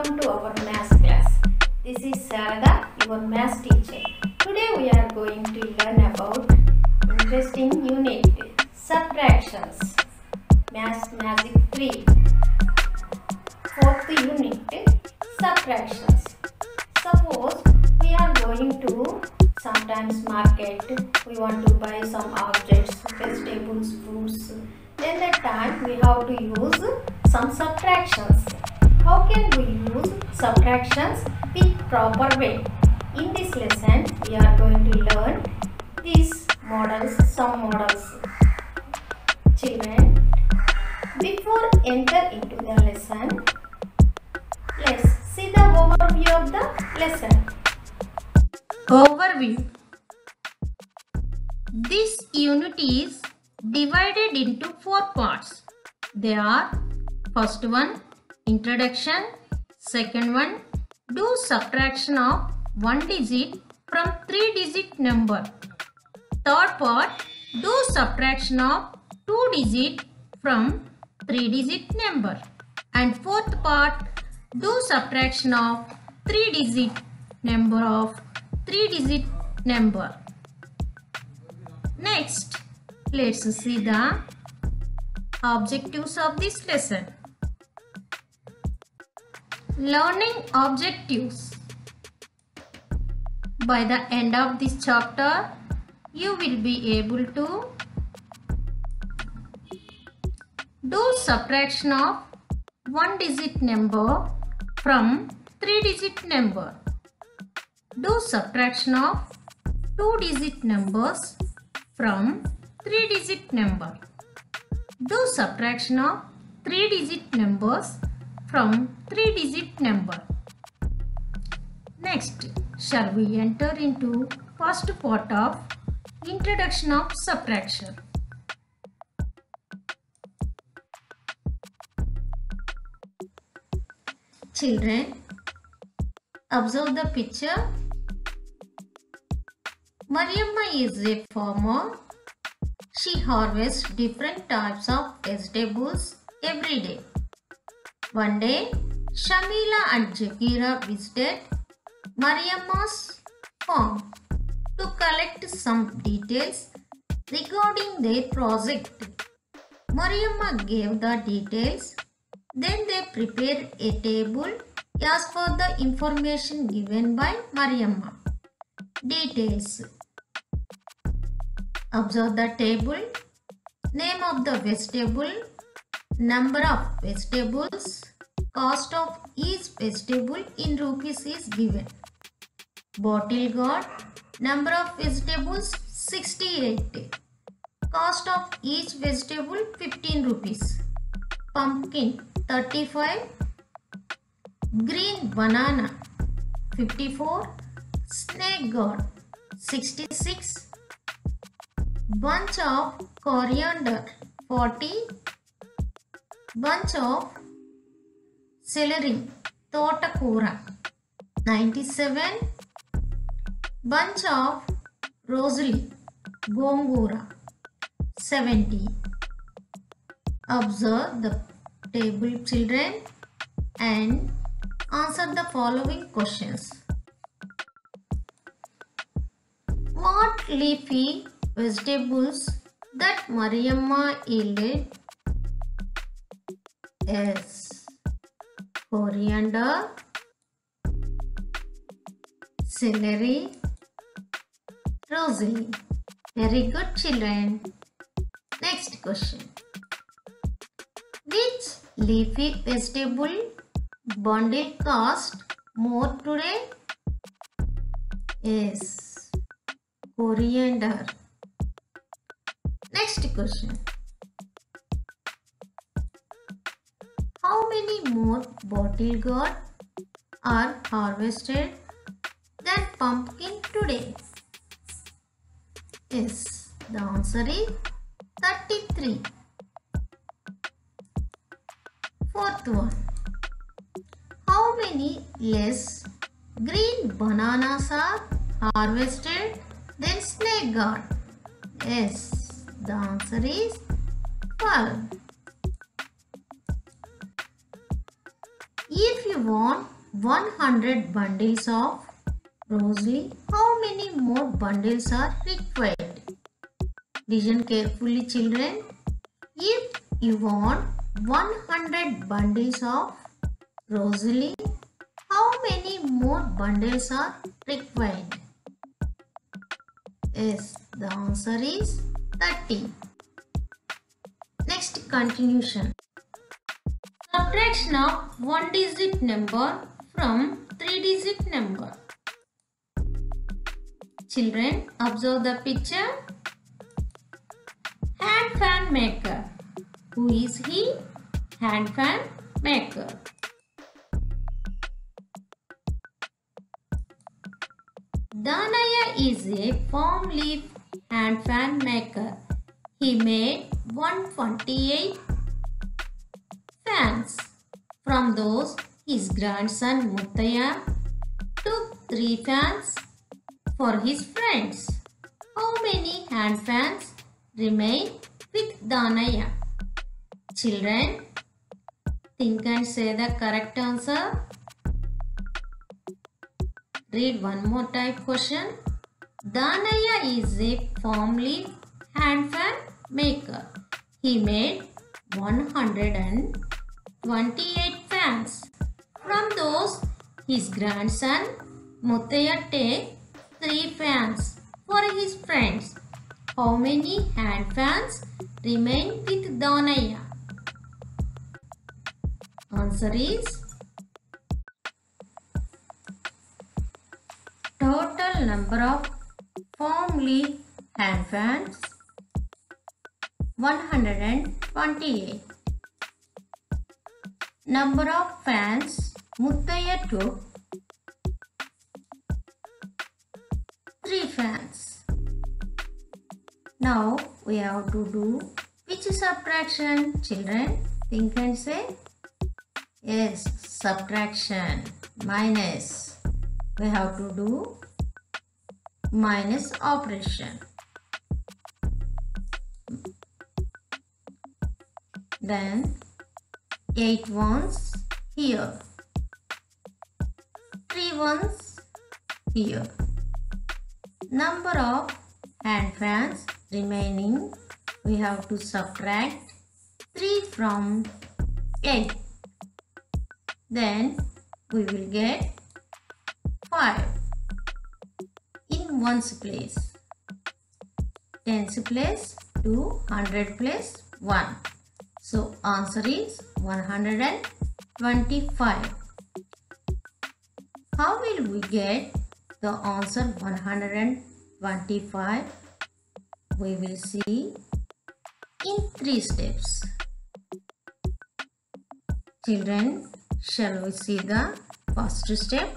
welcome to our math class. This is Sarada, your math teacher. Second one do subtraction of one digit from three digit number. Third part do subtraction of two digit from three digit number. And fourth part do subtraction of three digit number of three digit number. Next, let's see the objectives of this lesson. Learning objectives. By the end of this chapter, you will be able to do subtraction of one digit number from three digit number. Do subtraction of two digit numbers from three digit number. Do subtraction of three digit numbers from three digit number. Next, shall we enter into first part of introduction of subtraction. Children, observe the picture. Mariamma is a farmer. She harvests different types of vegetables every day. One day, Shamila and Jagira visited Mariamma's farm to collect some details regarding their project. Mariamma gave the details. Then they prepared a table as for the information given by Mariamma. Details Observe the table. Name of the vegetable, number of vegetables, cost of each vegetable in rupees is given. Bottle gourd, number of vegetables 68. Cost of each vegetable 15 rupees. Pumpkin 35. Green banana 54. Snake gourd 66 bunch of coriander 40 bunch of celery totakura 97 bunch of roselle gongura 70 observe the table children and answer the following questions. What leafy vegetables that Mariamma yielded is coriander, celery, roselle. Very good children. Next question. Which leafy vegetable bundle cost more today? Yes, coriander. Next question. How many more bottle gourd are harvested than pumpkin today? Yes, the answer is 33. Fourth one. How many less green bananas are harvested than snake gourd? Yes, the answer is 12. If you want 100 bundles of roselle, how many more bundles are required? Listen carefully children. If you want 100 bundles of roselle, how many more bundles are required? Yes, the answer is 30. Next continuation. Subtraction of one digit number from three digit number. Children, observe the picture. Hand fan maker. Who is he? Hand fan maker. Danaya is a palm leaf hand fan maker. He made 128 fans. From those, his grandson Muttaya took three fans for his friends. How many hand fans remain with Danaya? Children, think and say the correct answer. Read one more type question. Danaya is a leaf hand fan maker. He made 128 fans. From those, his grandson Muttaya take 3 fans for his friends. How many hand fans remain with Danaya? Answer is total number of leaf hand fans 128 number of fans Muttaya took 3 fans. Now we have to do which subtraction children? Think and say. Yes subtraction minus. We have to do minus operation. Then 8 ones here, 3 ones here. Number of hand fans remaining we have to subtract 3 from 8. Then we will get 5 in ones place. Tens place 2, 100 place 1. So answer is 125. How will we get the answer 125? We will see in three steps. Children, shall we see the first step?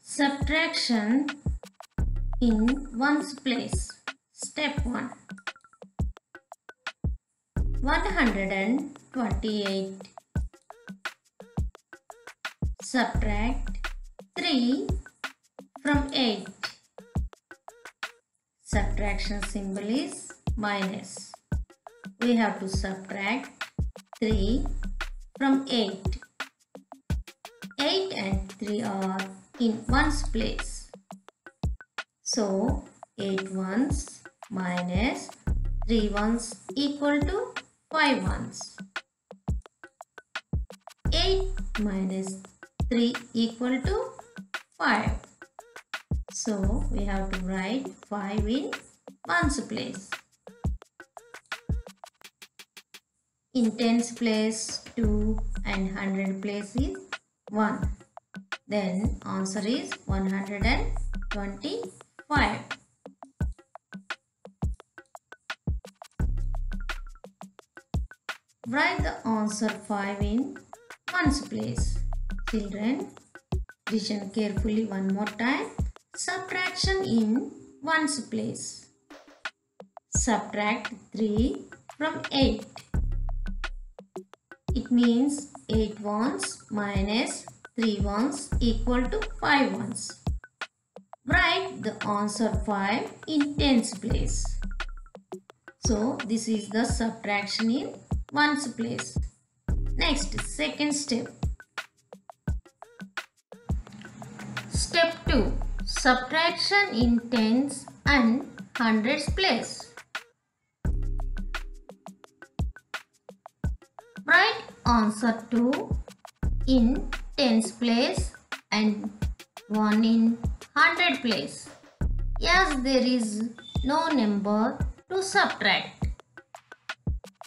Subtraction in ones place. Step 1. 128. Subtract 3 from 8. Subtraction symbol is minus. We have to subtract 3 from 8. 8 and 3 are in ones place. So 8 ones minus 3 ones equal to 5 ones. 8 minus 3 equal to 5. So we have to write 5 in ones place. In tens place 2 and hundred place is 1. Then answer is 125. Write the answer 5 in ones place. Children, listen carefully one more time. Subtraction in ones place. Subtract 3 from 8. It means 8 ones minus 3 ones equal to 5 ones. Write the answer 5 in tens place. So this is the subtraction in ones place. Next, second step. Step 2. Subtraction in tens and hundreds place. Write answer 2 in tens place and 1 in hundred place. Yes, there is no number to subtract.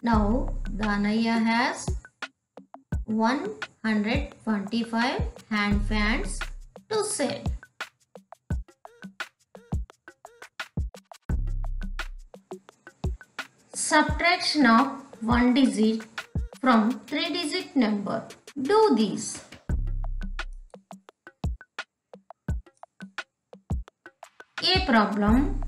Now, Danaya has 125 hand fans to sell. Subtraction of one digit from three digit number. Do this. A problem.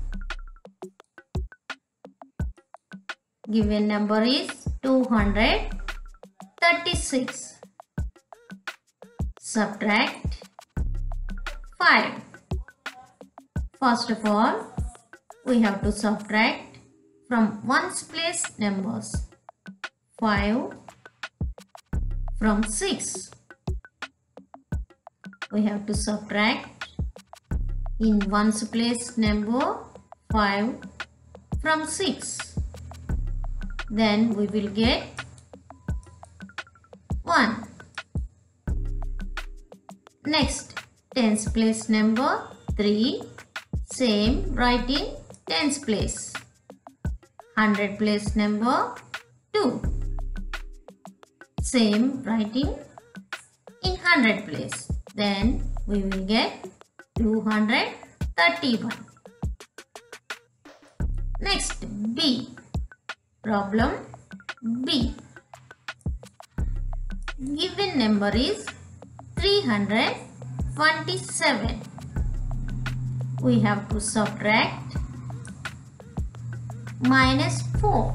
Given number is 236. Subtract 5. First of all, we have to subtract from ones place numbers. 5 from 6. We have to subtract in ones place number 5 from 6. Then we will get 1. Next, tens place number 3. Same, write in tens place. Hundred place number 2. Same, writing in hundred place. Then we will get 231. Next, B. Problem B. Given number is 327. We have to subtract minus 4.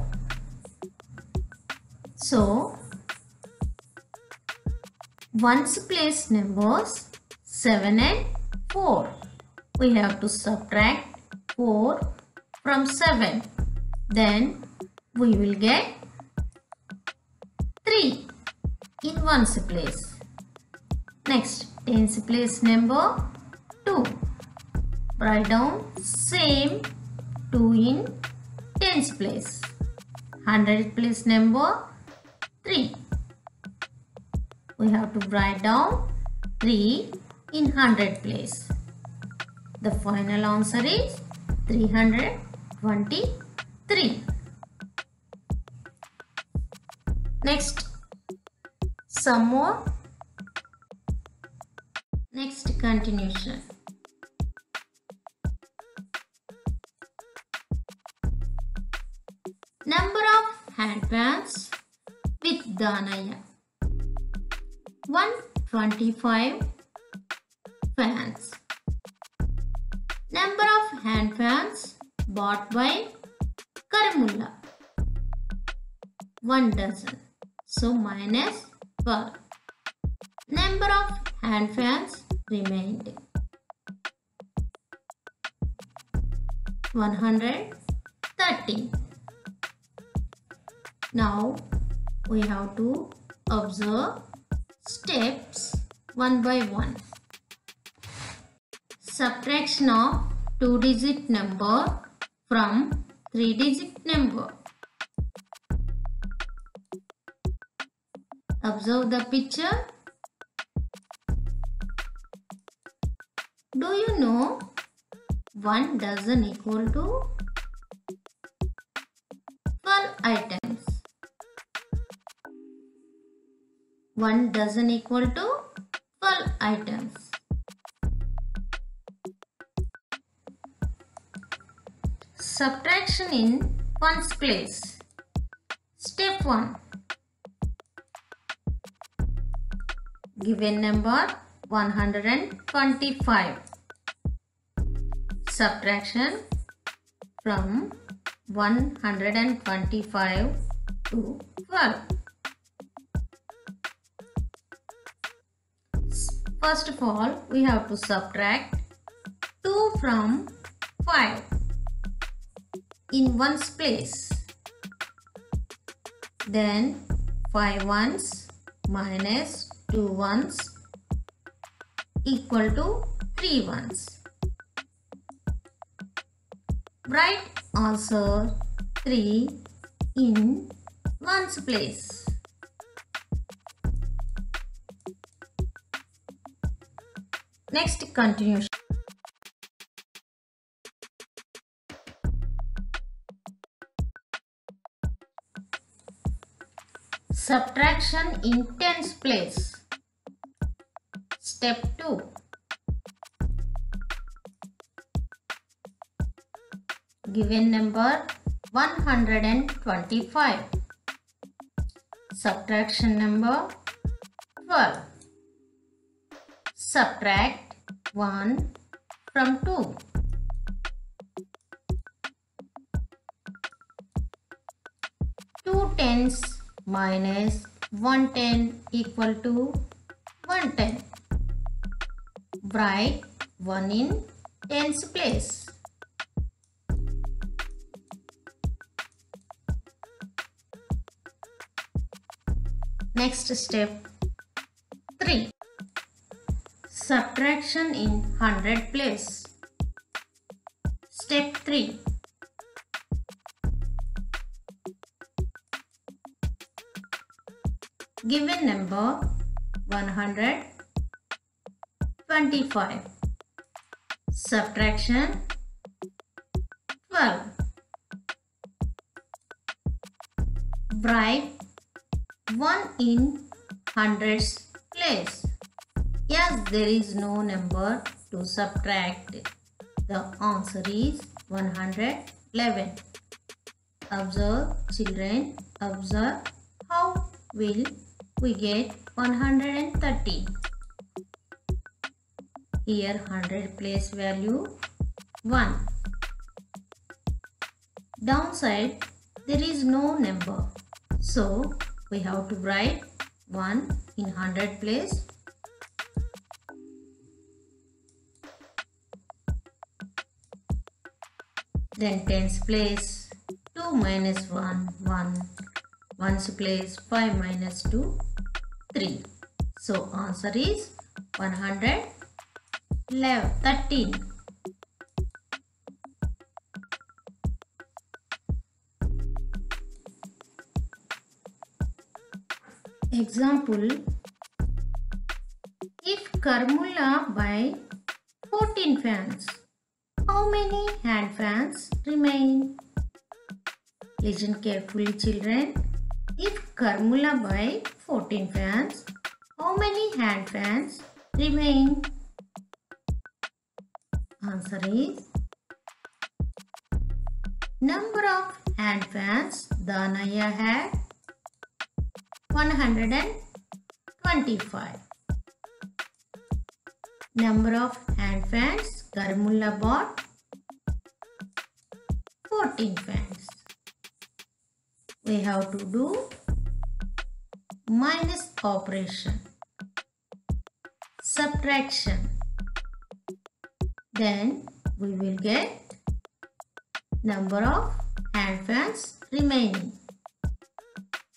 So, ones place numbers 7 and 4. We have to subtract 4 from 7. Then we will get 3 in ones place. Next, tens place number 2. Write down same 2 in tens place. Hundred place number 3. We have to write down 3 in hundred place. The final answer is 323. Next, some more. Next continuation. Number of handpans with Danaya. 125 fans. Number of hand fans bought by Karamulla. 1 dozen. So minus 1. Number of hand fans remained 113. Now we have to observe steps one by one. Subtraction of two digit number from three digit number. Observe the picture. Do you know 1 dozen equal to 12 items? 1 dozen equal to 12 items. Subtraction in ones place. Step 1. Given number 125. Subtraction from 125 to 12. First of all, we have to subtract 2 from 5 in ones place. Then 5 ones minus 2 ones equal to 3 ones. Write answer 3 in ones place. Next continuation. Subtraction in tens place. Step 2. Given number 125. Subtraction number 12. Subtract 1 from 2. Two tens minus 110 equal to 110. Write 1 in tens place. Next step 3. Subtraction in 100 place. Step 3. Given number 125. Subtraction 12. Write 1 in hundreds place. Yes, there is no number to subtract. The answer is 111. Observe, children, observe how will we get 130. Here 100 place value 1. Downside there is no number. So we have to write 1 in 100 place. Then tens place 2 minus 1 1 ones place 5 minus 2 3 so answer is 113 example if Karmula buy 14 fans how many hand fans remain? Listen carefully children. If Karmula buy 14 fans, how many hand fans remain? Answer is number of hand fans Danaya had 125. Number of hand fans Karmula bought 14 fans. We have to do minus operation. Subtraction then we will get number of hand fans remaining.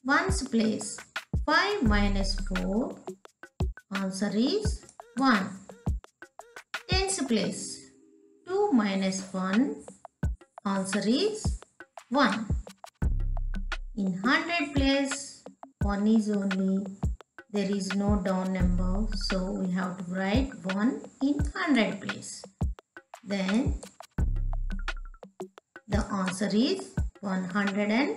Ones place 5 minus 4 answer is 1 tens place 2 minus 1 answer is 1 in 100 place, 1 is only, there is no down number. So we have to write 1 in 100 place. Then the answer is 111.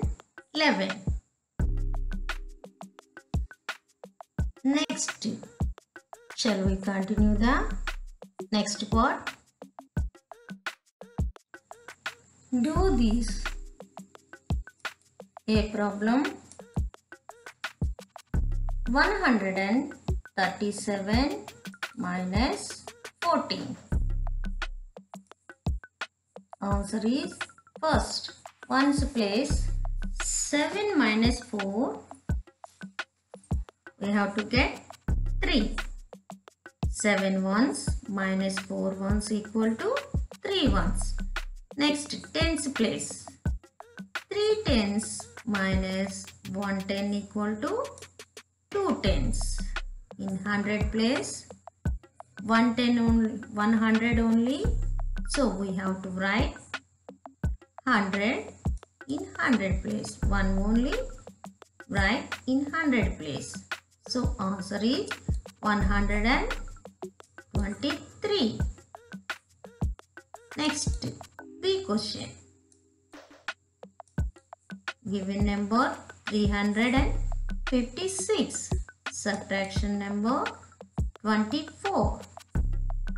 Next, shall we continue the next part? Do this a problem 137 minus 14. Answer is first ones place 7 minus 4 we have to get 3. 7 ones minus 4 ones equal to 3 ones. Next tens place 3 tens minus 110 equal to two tens. In 100 place, 110 only, 100 only. So we have to write 100 in 100 place. 1 only write in 100 place. So answer is 123. Next, B question. Given number 356. Subtraction number 24.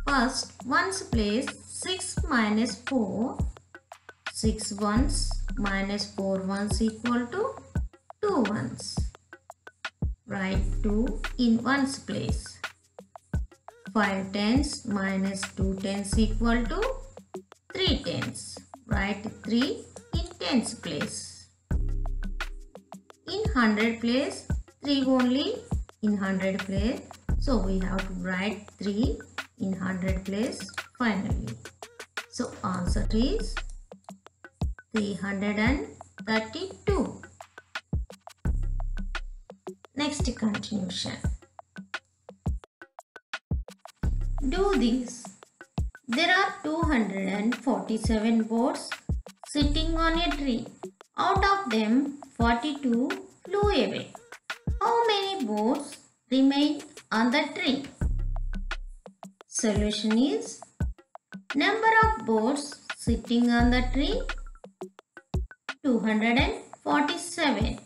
First, ones place 6 minus 4. 6 ones minus 4 ones equal to 2 ones. Write 2 in ones place. 5 tens minus 2 tens equal to 3 tens. Write 3 in tens place. In 100 place, 3 only in 100 place. So we have to write 3 in 100 place finally. So answer is 332. Next continuation. Do this. There are 247 boards sitting on a tree. Out of them, 42 flew away. How many boards remain on the tree? Solution is number of boards sitting on the tree 247.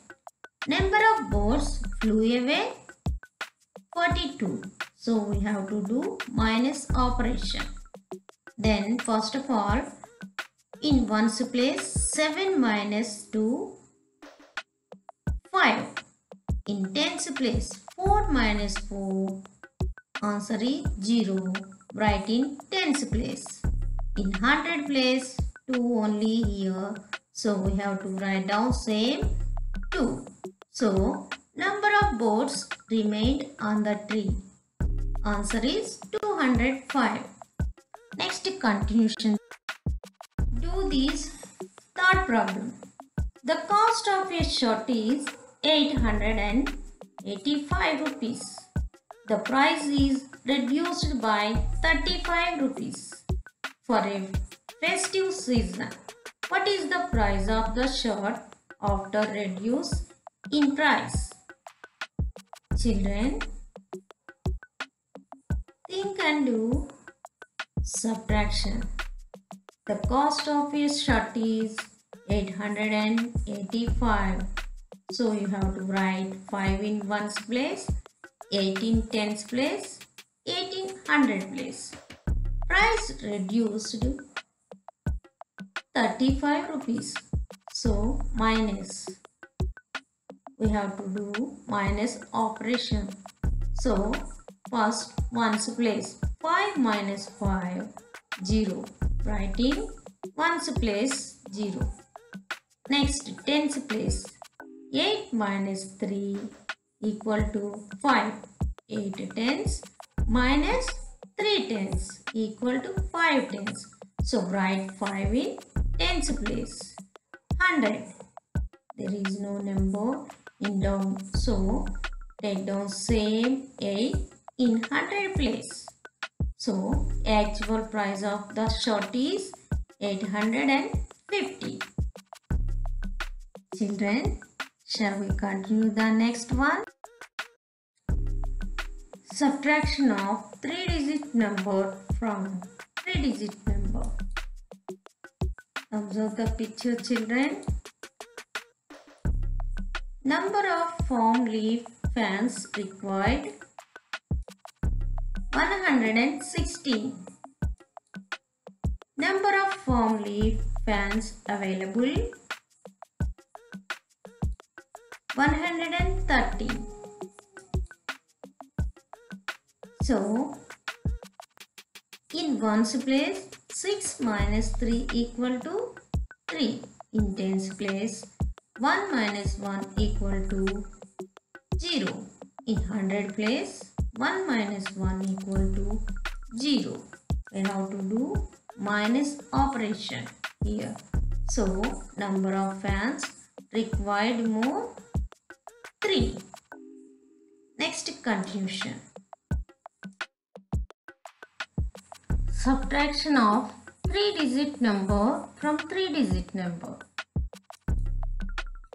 Number of boards flew away 42. So we have to do minus operation. Then first of all in ones place 7 minus 2 5. In tens place 4 minus 4 answer is 0. Write in tens place. In hundred place 2 only here. So we have to write down same 2. So number of boards remained on the tree. Answer is 205. Next continuation. Do this third problem. The cost of a shirt is 885 rupees. The price is reduced by 35 rupees for a festive season. What is the price of the shirt after reduce in price? Children, think and do subtraction. The cost of a shirt is 885. So you have to write 5 in ones place, 8 in tens place, 8 in hundred place. Price reduced 35 rupees. So minus. We have to do minus operation. So first ones place 5 minus 5 0 writing ones place 0 next tens place 8 minus 3 equal to 5 8 tens minus 3 tens equal to 5 tens so write 5 in tens place 100 there is no number in down so take down same 8 in 100 place. So actual price of the shirt is 850. Children, shall we continue the next one? Subtraction of 3 digit number from 3 digit number. Observe the picture children. Number of foam leaf fans required 116. Number of foam leaf fans available 130. So, in ones place 6 minus 3 equal to 3. In tens place 1 minus 1 equal to 0. In hundred place 1 minus 1 equal to 0. And how to do minus operation here. So, number of fans required more 3. confusion. Subtraction of 3 digit number from 3 digit number.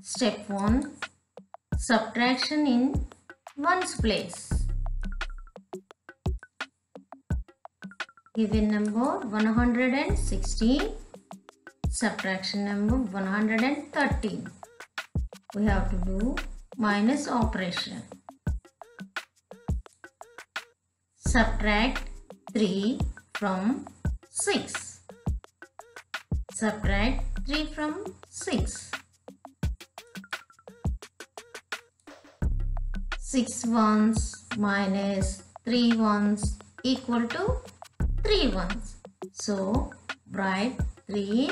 Step 1 Subtraction in ones place. Given number 116, subtraction number 113. We have to do minus operation. Subtract 3 from 6. Subtract 3 from 6. 6 ones minus 3 ones equal to 3 ones. So, write 3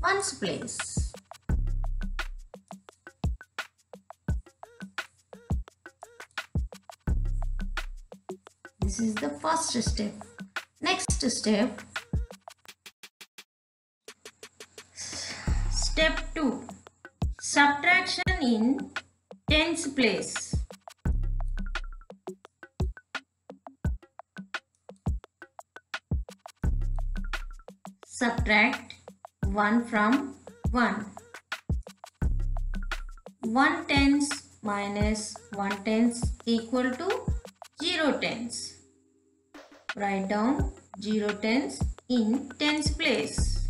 ones place. This is the first step. Next step. Step 2. Subtraction in tens place. Subtract 1 from 1. 1 tens minus 1 tens equal to 0 tens. Write down 0 tens in tens place.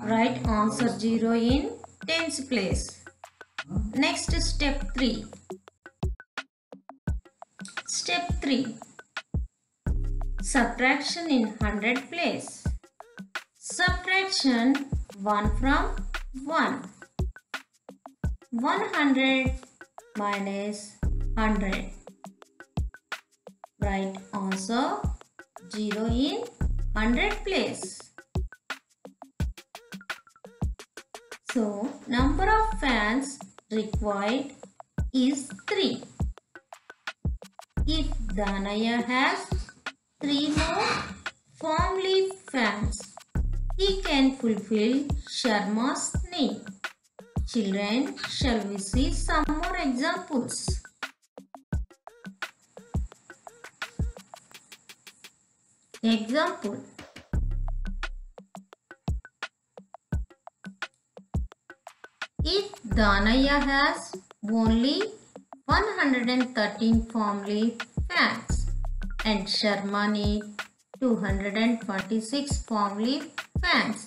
Write answer 0 in tens place. Next step 3. Step 3. Subtraction in 100 place. Subtraction 1 from 1. 100 minus 100. Write answer 0 in 100 place. So, number of fans required is 3. If Danaya has 3 more leaf fans, he can fulfill Sharma's need. Children, shall we see some more examples? Example If Danaya has only 113 farm leaf fans and Sharma need 226 farm leaf fans,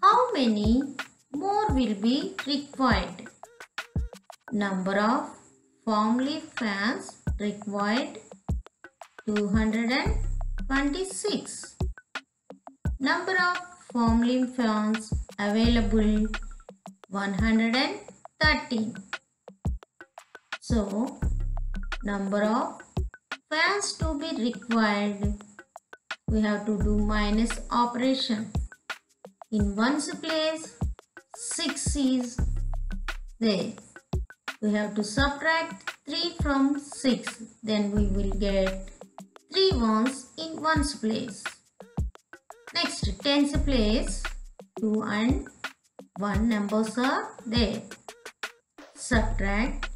how many more will be required? Number of leaf fans required 226. Number of leaf fans available 113. So, number of fans to be required, we have to do minus operation. In ones place, 6 is there. We have to subtract 3 from 6. Then we will get 3 ones in ones place. Next, tens place, 2 and 1 numbers are there. Subtract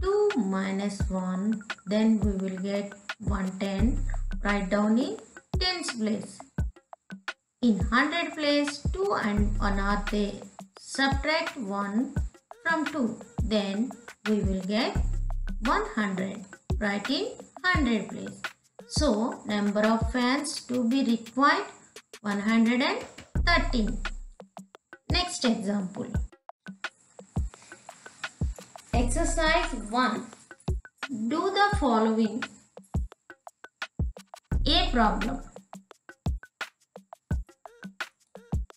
2 minus 1. Then we will get 110. Write down in tens place. In 100 place, 2 and 1 are there. Subtract 1 from 2. Then we will get 100. Write in 100 place. So, number of fans to be required 113. Next example. Exercise 1. Do the following. A problem.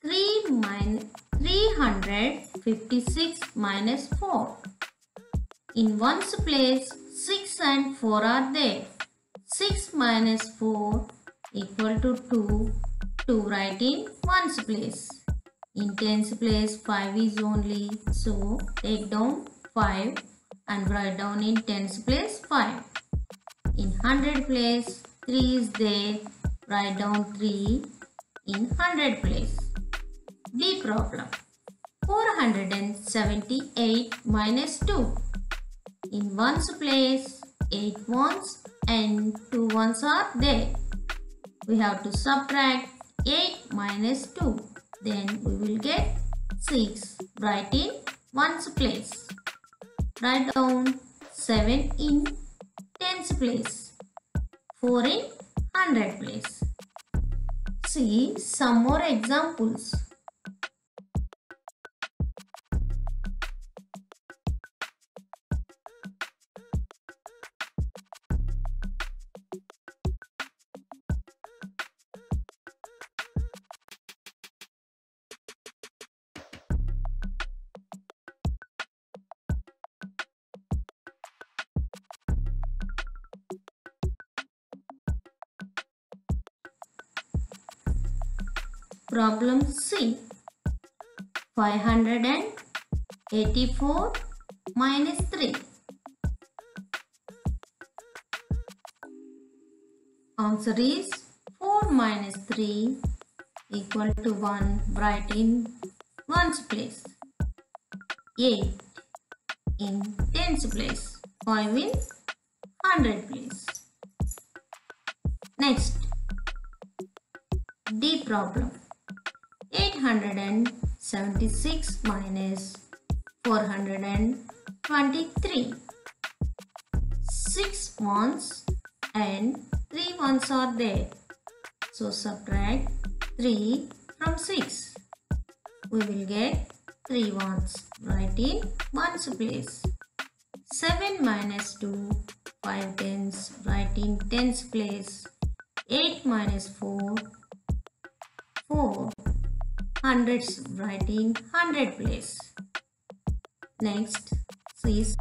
3 minus 356 minus 4. In ones place, 6 and 4 are there. 6 minus 4 equal to 2. 2 write in ones place. In tens place, 5 is only. So, take down 5 and write down in tens place 5. In 100 place, 3 is there. Write down 3 in 100 place. B problem. 478 minus 2. In ones place, 8 ones and 2 ones are there. We have to subtract 8 minus 2. Then we will get 6. Write in ones place. Write down 7 in tens place. 4 in hundred place. See some more examples. Problem C. 584 minus 3. Answer is 4 minus 3 equal to 1. Write in ones place. 8 in tens place. 5 in hundred place. Next. D problem. 876 minus 423. 6 ones and 3 ones are there. So subtract 3 from 6. We will get 3 ones. Write in ones place. 7 minus 2, 5 tens. Write in tens place. 8 minus 4, 4 hundreds writing hundred place. Next, please.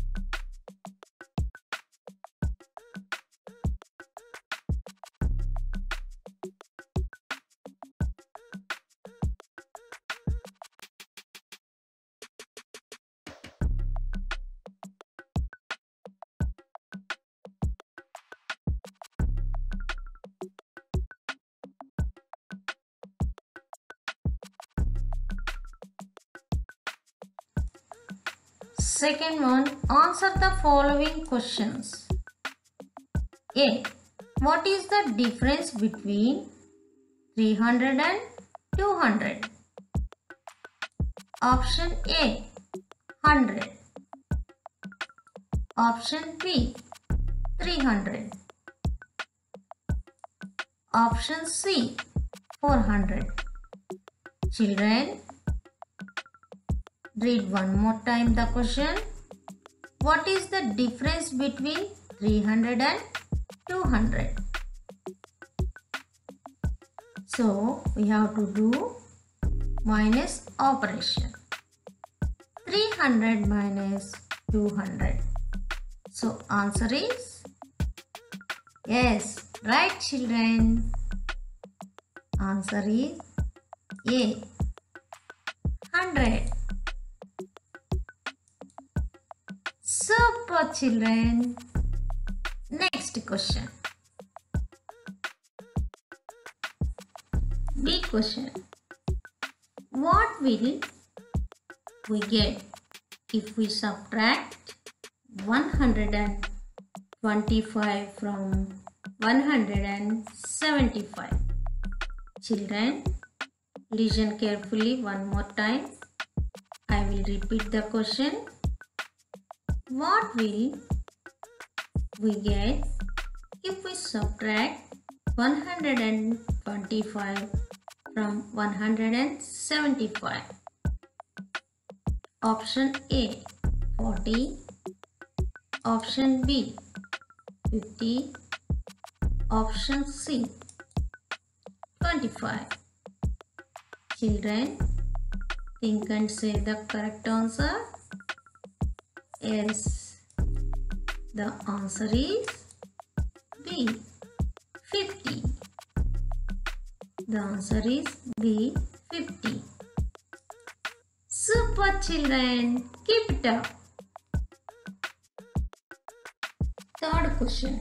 Second one, answer the following questions. A. What is the difference between 300 and 200? Option A. 100. Option B. 300. Option C. 400. Children, Read one more time the question. What is the difference between 300 and 200? So, we have to do minus operation. 300 minus 200. So, answer is yes. Right children. Answer is A. children. Next question. B question. What will we get if we subtract 125 from 175? Children, listen carefully one more time. I will repeat the question. What will we get if we subtract 125 from 175? Option A 40 Option B 50 Option C 25 Children think and say the correct answer Yes. The answer is B. 50. The answer is B. 50. Super children. Keep it up. Third question.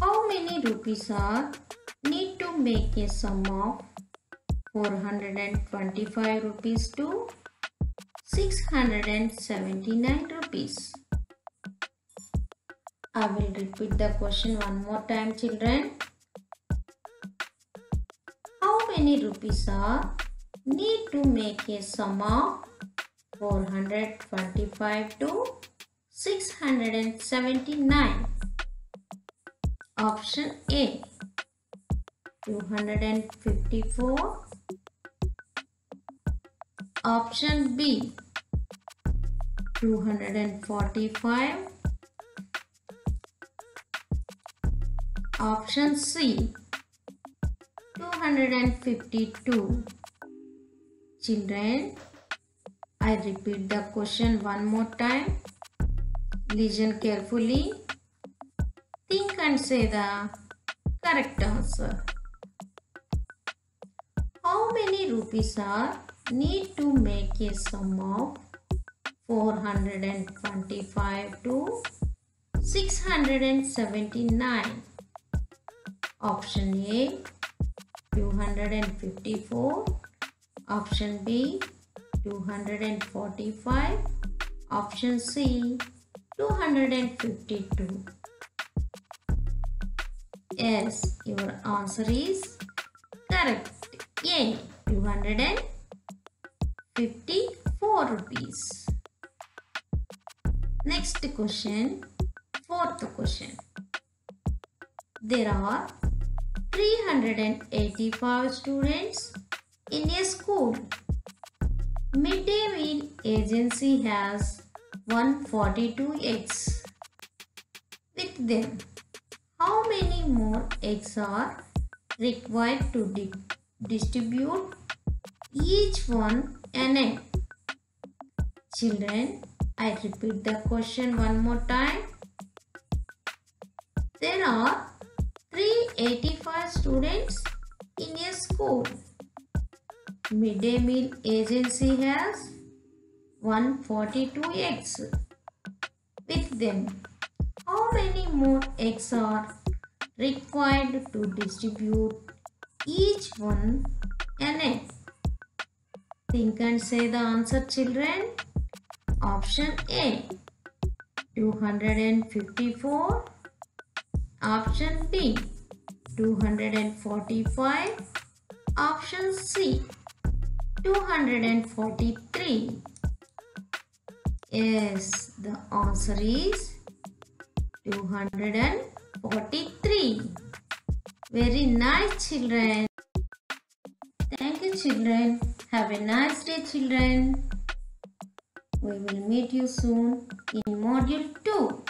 How many rupees are need to make a sum of 425 rupees to 679 rupees. I will repeat the question one more time children. How many rupees are need to make a sum of 425 to 679? Option A 254 Option B 245 Option C 252 Children, I repeat the question one more time. Listen carefully. Think and say the correct answer. How many rupees are need to make a sum of 425 to 679? Option A 254 Option B 245 Option C 252 Yes, your answer is correct. A 254 rupees. Next question, fourth question. There are 385 students in a school. Midday Meal Agency has 142 eggs. With them, how many more eggs are required to di distribute each one an egg? Children, I repeat the question one more time. There are 385 students in a school. Midday Meal Agency has 142 eggs. With them, how many more eggs are required to distribute each one an egg? Think and say the answer children. Option A 254 Option B 245 Option C 243 Yes, the answer is 243 Very nice children. Thank you children. Have a nice day children we will meet you soon in Module 2.